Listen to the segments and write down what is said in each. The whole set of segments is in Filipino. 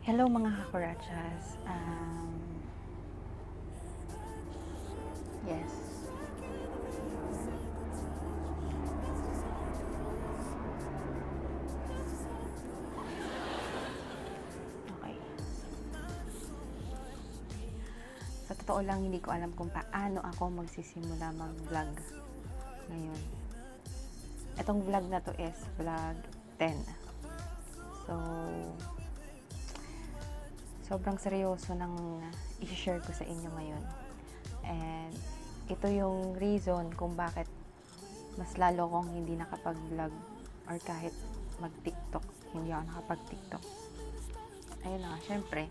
Hello mga kakurachas. Um, yes. Okay. Sa totoo lang, hindi ko alam kung paano ako magsisimula mag-vlog ngayon. Itong vlog na to is vlog 10. So, sobrang seryoso ng i-share ko sa inyo ngayon. And ito yung reason kung bakit mas lalo kong hindi nakapag-vlog or kahit mag-TikTok, hindi ako nakapag-TikTok. Ayun na syempre,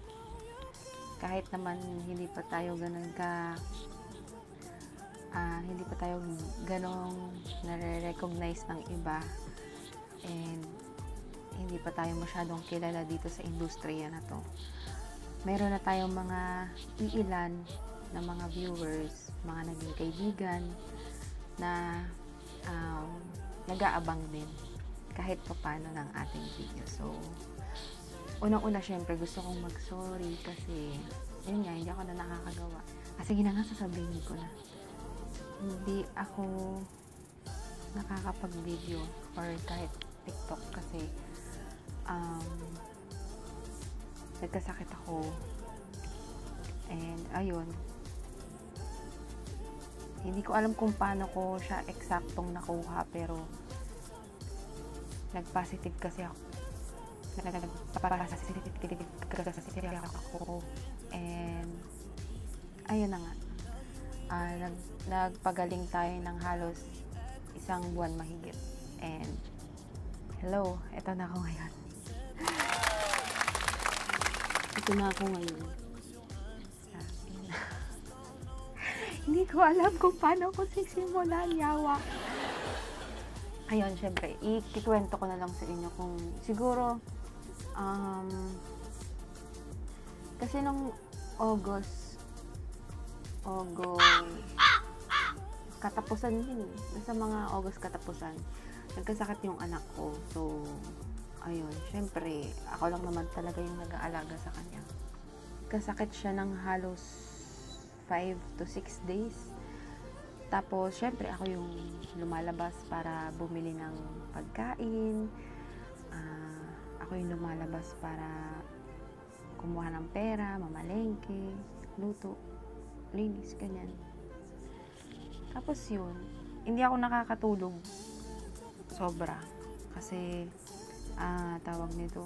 kahit naman hindi pa tayo ganun ka ah, hindi pa tayo ganong nare-recognize ng iba and hindi pa tayo masyadong kilala dito sa industriya na to meron na tayong mga iilan na mga viewers, mga naging kaibigan na um, nag-aabang din kahit pa paano ng ating video. So, unang-una syempre gusto kong mag-sorry kasi yun nga, hindi ako na nakakagawa. Kasi gina nga sasabihin ko na hindi ako nakakapag-video or kahit TikTok kasi um, nagkasakit ako. And ayun. Hindi ko alam kung paano ko siya eksaktong nakuha pero nag-positive kasi ako. Nagpa-positive ako. And ayun na nga. Uh, nag, nagpagaling tayo ng halos isang buwan mahigit. And hello, eto na ako ngayon ito na ako ngayon. Hindi ko alam kung paano ko sisimulan yawa. Ayun, syempre, ikikwento ko na lang sa inyo kung siguro, um, kasi nung August, August, katapusan din, sa mga August katapusan, nagkasakit yung anak ko. So, ayun, syempre, ako lang naman talaga yung nag-aalaga sa kanya. Kasakit siya ng halos 5 to 6 days. Tapos, syempre, ako yung lumalabas para bumili ng pagkain. Uh, ako yung lumalabas para kumuha ng pera, mamalengke, luto, linis, ganyan. Tapos yun, hindi ako nakakatulog. Sobra. Kasi, ah, tawag nito,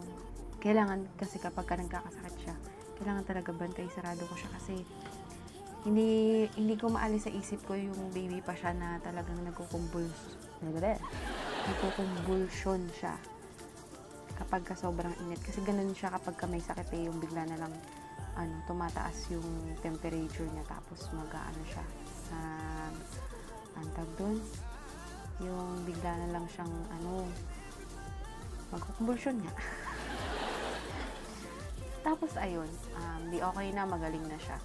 kailangan kasi kapag ka nagkakasakit siya, kailangan talaga bantay sarado ko siya kasi hindi hindi ko maalis sa isip ko yung baby pa siya na talagang nagkukumbuls nagkukumbulsyon siya kapag ka sobrang init. Kasi ganun siya kapag ka may sakit eh yung bigla na lang ano tumataas yung temperature niya tapos mag-ano siya uh, antag doon yung bigla na lang siyang ano magkukumbulsyon niya. Tapos, ayun, um, di okay na, magaling na siya.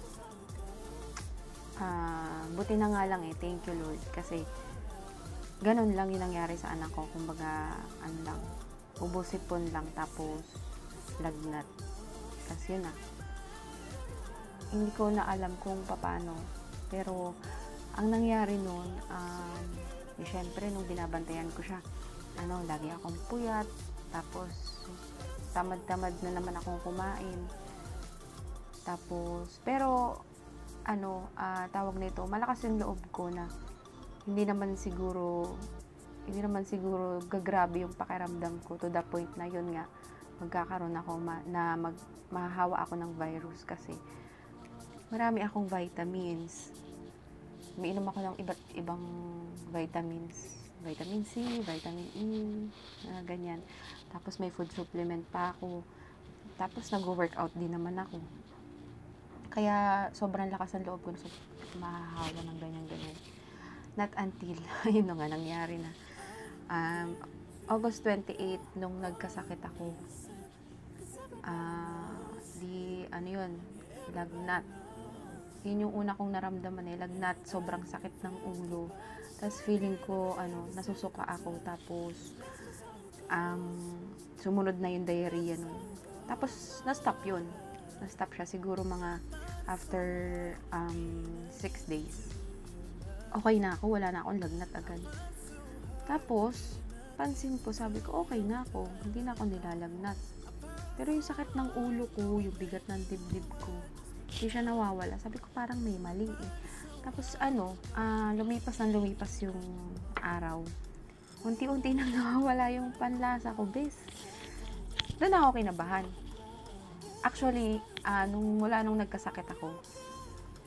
Uh, buti na nga lang eh, thank you Lord, kasi ganun lang yung nangyari sa anak ko, kumbaga, ano lang, ubusipon lang, tapos lagnat. Kasi yun na. Hindi ko na alam kung paano, pero ang nangyari noon, um, eh, syempre, nung binabantayan ko siya, ano, lagi akong puyat, tapos, tamad-tamad na naman akong kumain. Tapos, pero, ano, uh, tawag nito, malakas yung loob ko na hindi naman siguro, hindi naman siguro gagrabe yung pakiramdam ko to the point na yun nga, magkakaroon ako ma- na mag, mahahawa ako ng virus kasi marami akong vitamins. Umiinom ako ng iba't ibang vitamins vitamin C, vitamin E, uh, ganyan. Tapos may food supplement pa ako. Tapos nag-workout din naman ako. Kaya sobrang lakas ng loob ko na so, mahahawa ng ganyan-ganyan. Not until, yun na nga, nangyari na. Um, August 28, nung nagkasakit ako, uh, di, ano yun, lagnat. Yun yung una kong naramdaman eh, lagnat, sobrang sakit ng ulo tapos feeling ko, ano, nasusuka ako. Tapos, um, sumunod na yung diarrhea nun. Tapos, na-stop yun. Na-stop siya siguro mga after um, six days. Okay na ako, wala na akong lagnat agad. Tapos, pansin ko, sabi ko, okay na ako. Hindi na ako nilalagnat. Pero yung sakit ng ulo ko, yung bigat ng dibdib ko, hindi siya nawawala. Sabi ko, parang may mali eh. Tapos ano, ah, lumipas ng lumipas yung araw. Unti-unti nang nawawala yung panlasa ko, bes. Doon ako kinabahan. Actually, ah, nung mula nung nagkasakit ako,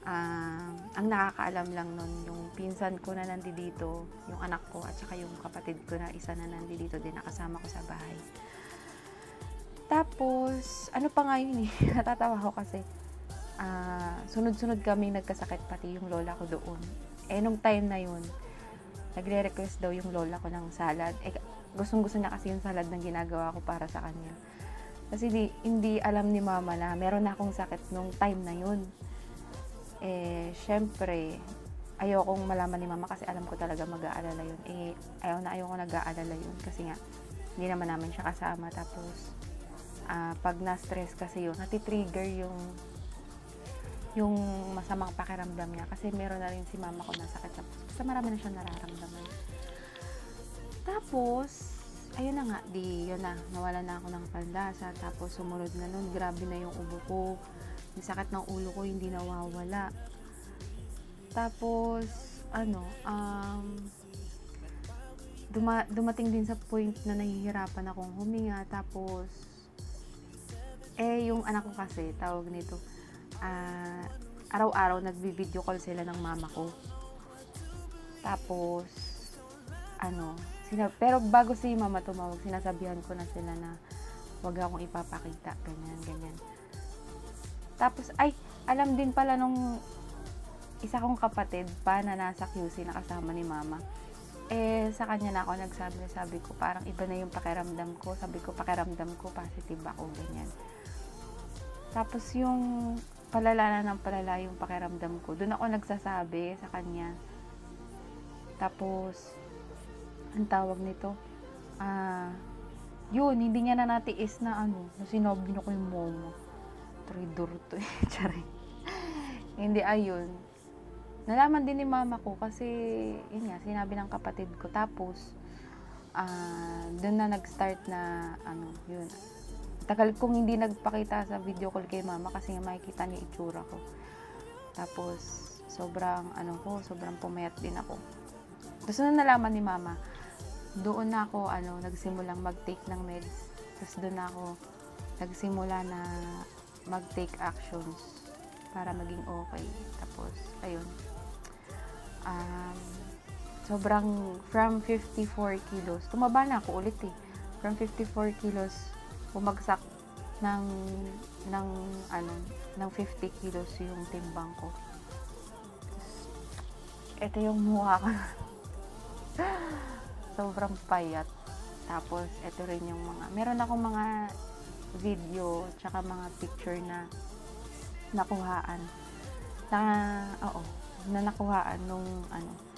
ah, ang nakakaalam lang nun, yung pinsan ko na nandito, yung anak ko, at saka yung kapatid ko na isa na nandito din, nakasama ko sa bahay. Tapos, ano pa nga yun eh, natatawa ko kasi, ah, sunod-sunod kami nagkasakit pati yung lola ko doon. Eh, nung time na yun, nagre-request daw yung lola ko ng salad. Eh, gustong-gusto niya kasi yung salad na ginagawa ko para sa kanya. Kasi di, hindi alam ni mama na meron na akong sakit nung time na yun. Eh, syempre, ayokong malaman ni mama kasi alam ko talaga mag-aalala yun. Eh, ayaw na ayaw ko nag-aalala yun kasi nga, hindi naman namin siya kasama. Tapos, ah, pag na-stress kasi yun, nati-trigger yung yung masamang pakiramdam niya kasi meron na rin si mama ko na sakit sa puso. Kasi marami na siyang nararamdaman. Tapos, ayun na nga, di, yun na, nawala na ako ng pandasa. Tapos, sumunod na nun, grabe na yung ubo ko. Yung sakit ng ulo ko, hindi nawawala. Tapos, ano, um, duma- dumating din sa point na nahihirapan akong huminga. Tapos, eh, yung anak ko kasi, tawag nito, ah, araw-araw nagbi-video call sila ng mama ko. Tapos, ano, sina- pero bago si mama tumawag, sinasabihan ko na sila na wag akong ipapakita, ganyan, ganyan. Tapos, ay, alam din pala nung isa kong kapatid pa na nasa QC na kasama ni mama. Eh, sa kanya na ako nagsabi, sabi ko, parang iba na yung pakiramdam ko. Sabi ko, pakiramdam ko, positive ako, ganyan. Tapos yung palala na ng palala yung pakiramdam ko. Doon ako nagsasabi sa kanya. Tapos, ang tawag nito, ah, yun, hindi niya na natiis na ano, na sinabi niya ko yung momo. Traidor to eh, hindi, ayun. Nalaman din ni mama ko kasi, yun nga, sinabi ng kapatid ko. Tapos, ah, doon na nag-start na, ano, yun, tagal kong hindi nagpakita sa video call kay mama kasi nga makikita niya itsura ko. Tapos, sobrang, ano ko, sobrang pumayat din ako. Tapos na nalaman ni mama, doon na ako, ano, nagsimulang mag-take ng meds. Tapos doon na ako nagsimula na mag-take actions para maging okay. Tapos, ayun. Um, sobrang, from 54 kilos, tumaba na ako ulit eh. From 54 kilos, bumagsak ng ng ano ng 50 kilos yung timbang ko. Ito yung mukha ko. Sobrang payat. Tapos ito rin yung mga meron akong mga video tsaka mga picture na nakuhaan na oo na nakuhaan nung ano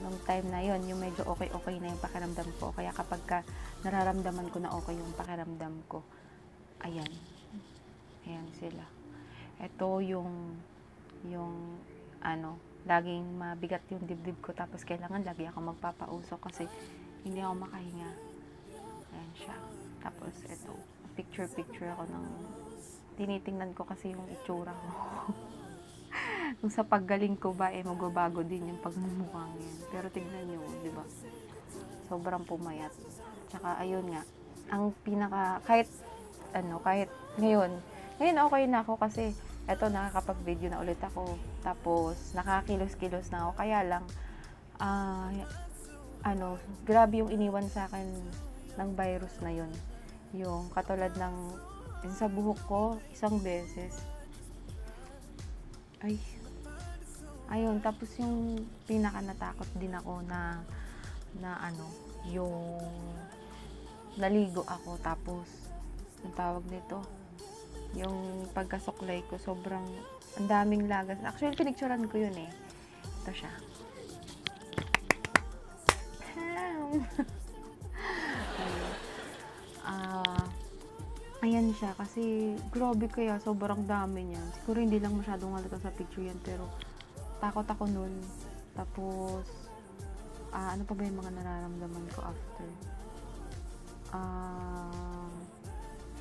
nung time na yon yung medyo okay-okay na yung pakiramdam ko. Kaya kapag ka nararamdaman ko na okay yung pakiramdam ko, ayan. Ayan sila. Ito yung, yung, ano, laging mabigat yung dibdib ko. Tapos kailangan lagi ako magpapausok kasi hindi ako makahinga. Ayan siya. Tapos ito, picture-picture ako ng, tinitingnan ko kasi yung itsura ko. kung sa paggaling ko ba, eh, magbabago din yung pagmumukhang yan. Pero tignan nyo, di ba? Sobrang pumayat. Tsaka, ayun nga, ang pinaka, kahit, ano, kahit ngayon, ngayon okay na ako kasi, eto, nakakapag-video na ulit ako. Tapos, nakakilos-kilos na ako. Kaya lang, ah, ano, grabe yung iniwan sa akin ng virus na yun. Yung katulad ng, sa buhok ko, isang beses, ay, ayun, tapos yung pinaka natakot din ako na, na ano, yung naligo ako, tapos, ang tawag nito, yung pagkasuklay ko, sobrang, ang daming lagas. Actually, pinicturan ko yun eh. Ito siya. ayan siya kasi grabe kaya sobrang dami niya. Siguro hindi lang masyadong halata sa picture yan pero takot ako nun. Tapos ah, ano pa ba yung mga nararamdaman ko after? Ah,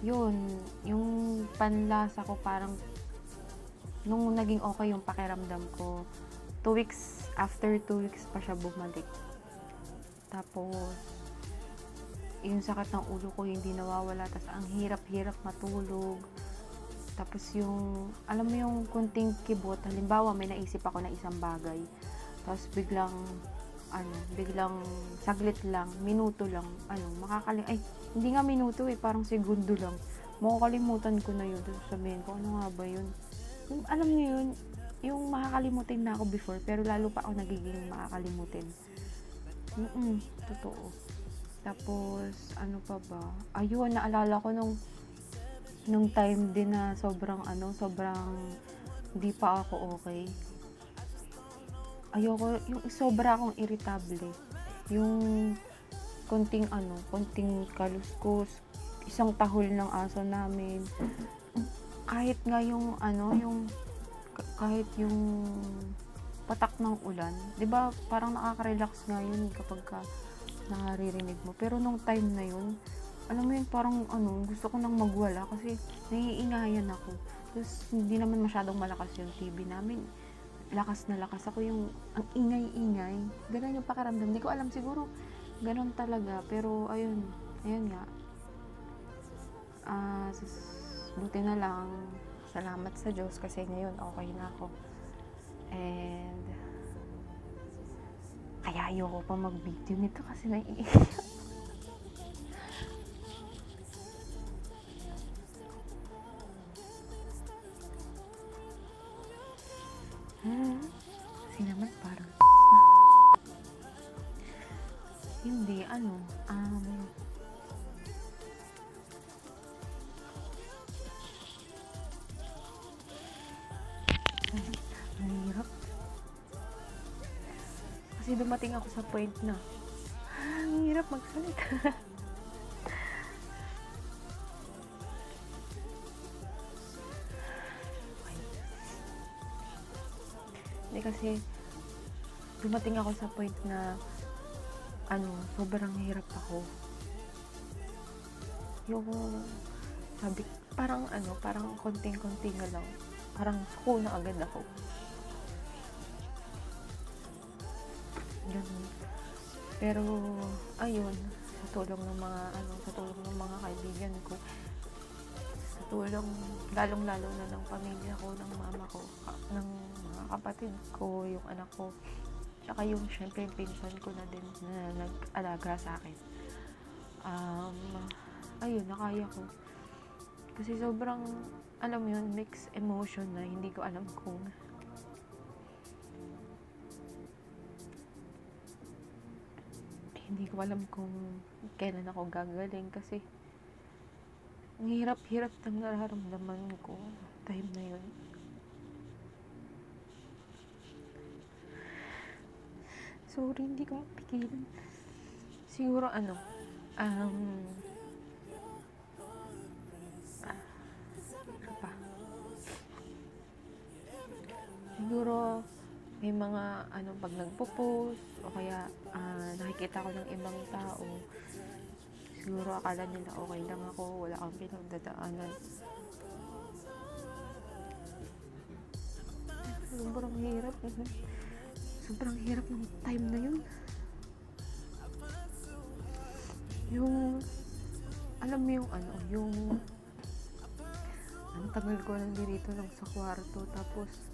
yun, yung panlasa ko parang nung naging okay yung pakiramdam ko, two weeks, after two weeks pa siya bumalik. Tapos, yung sakit ng ulo ko hindi nawawala. Tapos, ang hirap-hirap matulog. Tapos, yung, alam mo yung kunting kibot, halimbawa, may naisip ako na isang bagay. Tapos, biglang, ano, biglang, saglit lang, minuto lang, ano, makakalim, ay, hindi nga minuto eh, parang segundo lang. Makakalimutan ko na yun. Tapos, sabihin ko, ano nga ba yun? Yung, alam niyo yun, yung makakalimutin na ako before, pero lalo pa ako nagiging makakalimutin. Mm totoo. Tapos, ano pa ba? Ayun, naalala ko nung nung time din na sobrang ano, sobrang hindi pa ako okay. Ayoko, yung sobra akong irritable. Yung konting ano, konting kaluskos, isang tahol ng aso namin. Kahit nga yung ano, yung kahit yung patak ng ulan, 'di ba? Parang nakaka-relax nga yun kapag ka naririnig mo. Pero nung time na yun, alam mo yun, parang ano, gusto ko nang magwala kasi naiingayan ako. Tapos hindi naman masyadong malakas yung TV namin. Lakas na lakas ako yung ang ingay-ingay. Ganun yung pakiramdam. Hindi ko alam siguro ganun talaga. Pero ayun, ayun nga. Ah, uh, buti na lang salamat sa Diyos kasi ngayon okay na ako. And, kaya ayoko pa mag-video nito kasi naiiyak. Dumating ako sa point na ang hirap magsalita. Hindi kasi dumating ako sa point na ano, sobrang hirap ako. Yung sabi, parang ano, parang konting-konting na lang parang suko na agad ako. Ganun. Pero, ayun, sa tulong ng mga, ano, sa tulong ng mga kaibigan ko, sa tulong, lalong-lalo na ng pamilya ko, ng mama ko, ng mga kapatid ko, yung anak ko, tsaka yung, syempre, yung pinsan ko na din na nag-alaga sa akin. Um, ayun, nakaya ko. Kasi sobrang, alam mo yun, mixed emotion na hindi ko alam kung hindi ko alam kung kailan ako gagaling kasi ang hirap-hirap ng nararamdaman ko time na yun. Sorry, hindi ko mapigilan. Siguro ano, um, siguro may mga ano pag nagpo-post o kaya uh, nakikita ko ng ibang tao siguro akala nila okay lang ako wala akong pinagdadaanan. Sobrang hirap sobrang hirap ng time na yun. Yung alam mo yung ano yung ang tagal ko lang dito lang sa kwarto tapos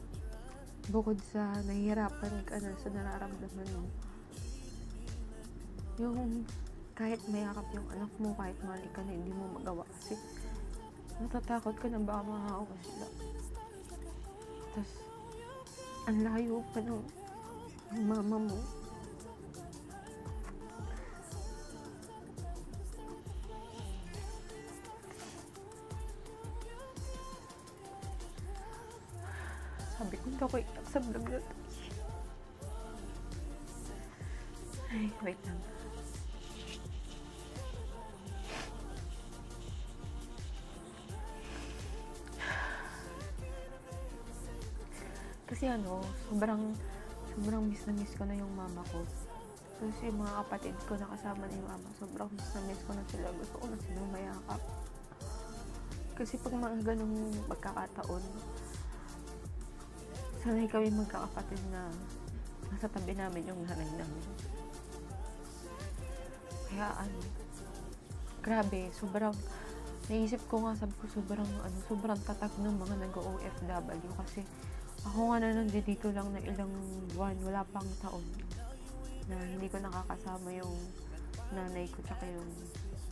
bukod sa nahihirapan ka na sa nararamdaman mo. Yung kahit mayakap yung anak mo kahit mali ka na hindi mo magawa kasi natatakot ka na baka mahawa sila. Tapos ang layo pa ng mama mo sabi ko, hindi ako iiyak sa vlog na to. Ay, wait lang. Kasi ano, sobrang, sobrang miss na miss ko na yung mama ko. Kasi yung mga kapatid ko nakasama na yung sobrang miss na miss ko na sila. Gusto ko na silang mayakap. Kasi pag mga ganong pagkakataon, sanay kami magkakapatid na nasa tabi namin yung nanay namin. Kaya ano, grabe, sobrang, naisip ko nga, sabi ko, sobrang, ano, sobrang tatag ng mga nag-OFW kasi ako nga na nandito lang na ilang buwan, wala pang taon na hindi ko nakakasama yung nanay ko tsaka yung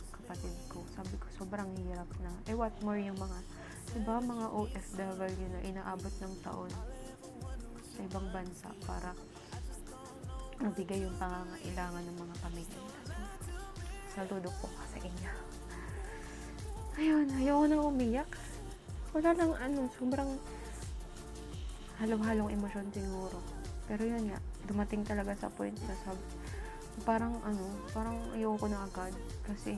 kapatid ko. Sabi ko, sobrang hirap na. Eh, what more yung mga, diba, mga OFW na inaabot ng taon sa ibang bansa para mabigay yung pangangailangan ng mga pamilya nila. Saludo po ka sa inyo. Ayun, ayoko na umiyak. Wala lang ano, sobrang halong-halong emosyon siguro. Pero yun nga, dumating talaga sa point na sab parang ano, parang ayoko na agad kasi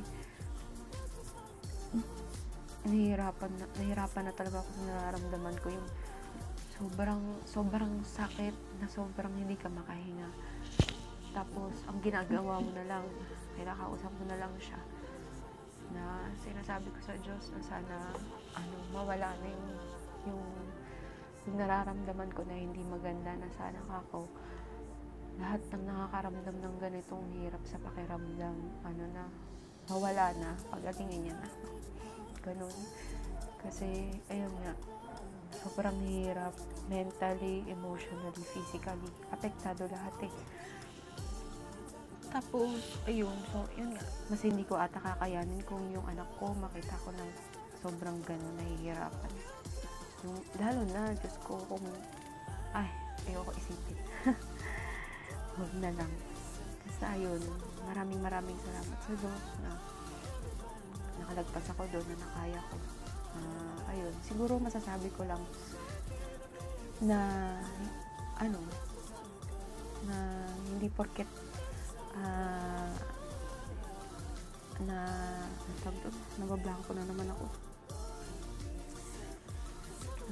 nahihirapan na, nahihirapan na talaga ako sa nararamdaman ko yung sobrang, sobrang sakit na sobrang hindi ka makahinga. Tapos, ang ginagawa mo na lang, kinakausap mo na lang siya na sinasabi ko sa Diyos na sana ano, mawala na yung, yung, yung nararamdaman ko na hindi maganda na sana ako lahat ng nakakaramdam ng ganitong hirap sa pakiramdam ano na mawala na pagdating niya na ganun kasi ayun nga sobrang hirap mentally, emotionally, physically apektado lahat eh tapos, ayun, so, yun nga. Mas hindi ko ata kakayanin kung yung anak ko, makita ko na sobrang gano'n nahihirapan. Yung, lalo na, Diyos ko, kung, ay, ayoko isipin. Huwag na lang. Basta, ayun, maraming maraming salamat sa Diyos na nakalagpas ako doon na nakaya ko. Uh, ayun, siguro masasabi ko lang na, ano, na hindi porket uh, na to, nabablanko na naman ako.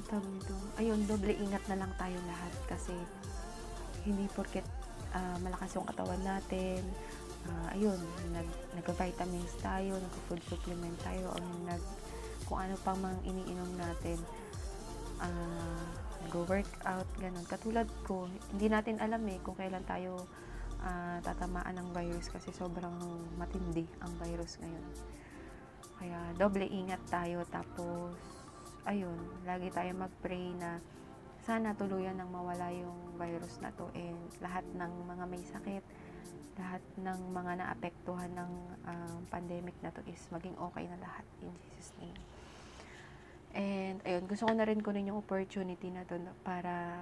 Tawag nito? Ayun, doble ingat na lang tayo lahat kasi hindi porket uh, malakas yung katawan natin. Uh, ayun, nag, nag-vitamins tayo nag-food supplement tayo o nag, kung ano pang mga iniinom natin uh, nag-workout, ganun. Katulad ko, hindi natin alam eh kung kailan tayo uh, tatamaan ng virus kasi sobrang matindi ang virus ngayon. Kaya doble ingat tayo tapos ayun, lagi tayo mag-pray na sana tuluyan nang mawala yung virus na to and lahat ng mga may sakit, lahat ng mga naapektuhan ng uh, pandemic na to is maging okay na lahat in Jesus name. Gusto ko na rin kunin yung opportunity na to para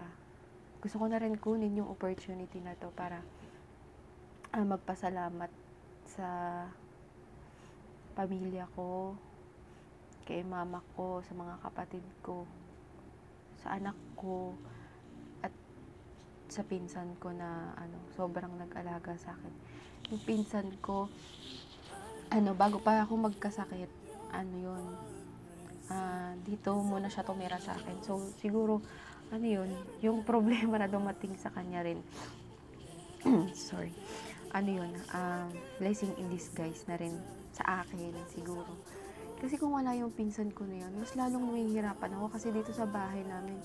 gusto ko na rin kunin yung opportunity na to para uh, magpasalamat sa pamilya ko, kay mama ko, sa mga kapatid ko, sa anak ko, at sa pinsan ko na ano, sobrang nag-alaga sa akin. Yung pinsan ko, ano, bago pa ako magkasakit, ano yun, uh, dito muna siya tumira sa akin. So, siguro, ano yun, yung problema na dumating sa kanya rin, sorry, ano yun, uh, blessing in disguise na rin sa akin siguro. Kasi kung wala yung pinsan ko na yun, mas lalong mahihirapan ako kasi dito sa bahay namin,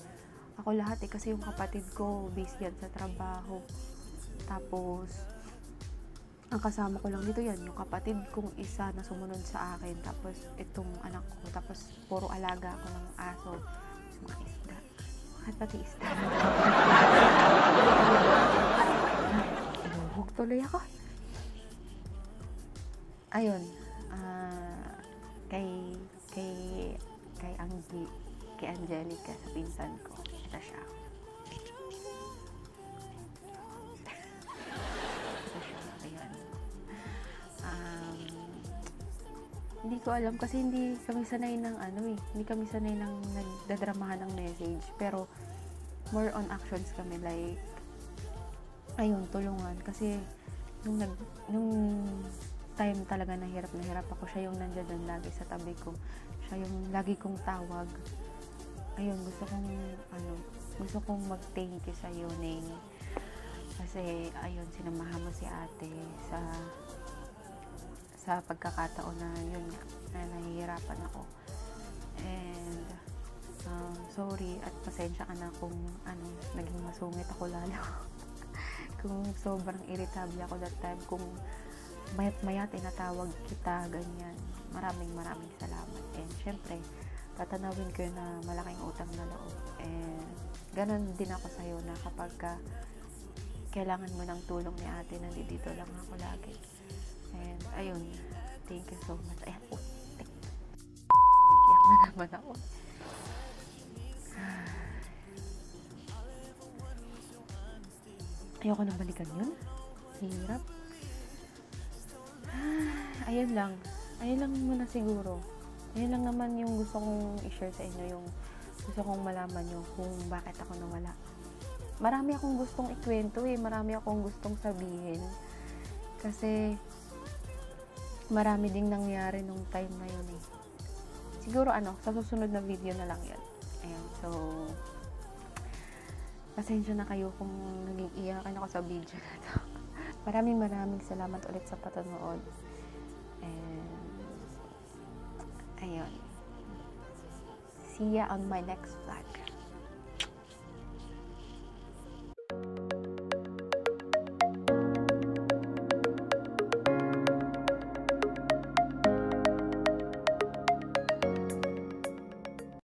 ako lahat eh, kasi yung kapatid ko, busy yan sa trabaho. Tapos, ang kasama ko lang dito yan, yung kapatid kong isa na sumunod sa akin, tapos itong anak ko, tapos puro alaga ako ng aso, mga isda. Bakit pati isda? Inuhog tuloy ako. Ayun, uh, kay, kay, kay Anggi, kay Angelica sa pinsan ko. Ito siya. Hindi ko alam kasi hindi kami sanay ng ano eh, hindi kami sanay ng nagdadramahan ng message. Pero, more on actions kami like ayun, tulungan. Kasi, nung, nag, nung time talaga na hirap na hirap ako, siya yung nandiyan lagi sa tabi ko. Siya yung lagi kong tawag. Ayun, gusto kong, ano, gusto kong mag-thank you sa iyo, Ning. Kasi, ayun, sinamahan mo si ate sa sa pagkakataon na yun nga, na nahihirapan ako. And, um, sorry at pasensya ka na kung ano, naging masungit ako lalo. kung sobrang irritable ako that time, kung mayat maya tinatawag kita, ganyan. Maraming maraming salamat. And, syempre, tatanawin ko yun na malaking utang na loob. And, ganun din ako sa'yo na kapag ka, kailangan mo ng tulong ni ate, nandito lang ako lagi. And, ayun, thank you so much. Ayan, oh, iyak na naman ako. Ayoko nang balikan yun. Hirap. Ayun lang. Ayun lang muna siguro. Ayun lang naman yung gusto kong i-share sa inyo. Yung gusto kong malaman nyo kung bakit ako nawala. Marami akong gustong ikwento eh. Marami akong gustong sabihin. Kasi marami ding nangyari nung time na yun eh. Siguro ano, sa susunod na video na lang yun. Ayan, so pasensya na kayo kung naging iyakan ako sa video na to. maraming maraming salamat ulit sa panonood. And ayun. See ya on my next vlog.